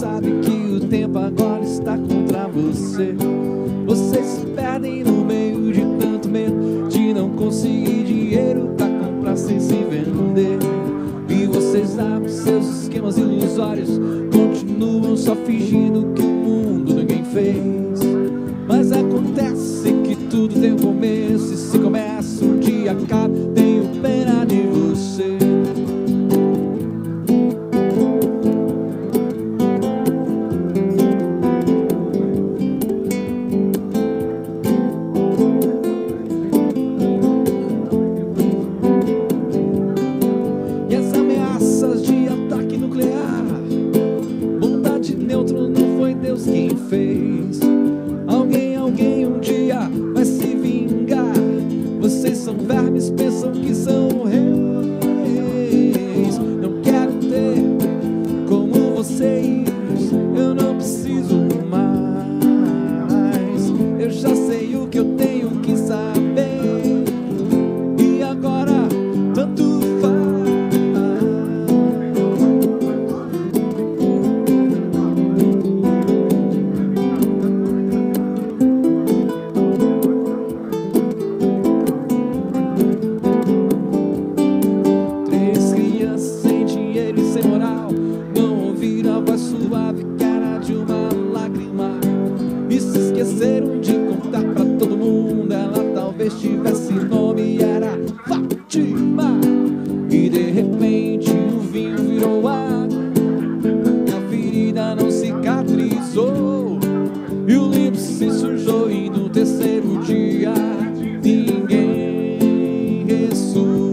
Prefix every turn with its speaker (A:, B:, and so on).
A: sabe que o tempo agora está contra você. Vocês se perdem no meio de tanto medo de não conseguir dinheiro pra comprar sem se vender. E vocês abrem seus esquemas ilusórios, continuam só fingindo que o mundo ninguém fez. Mas acontece que tudo tem um começo e se começa um dia acaba. De uma lágrima E se esqueceram de contar pra todo mundo. Ela talvez tivesse nome e era Fátima. E de repente o vinho virou água a ferida não cicatrizou. E o limpo se sujou e no terceiro dia Ninguém ressuscitou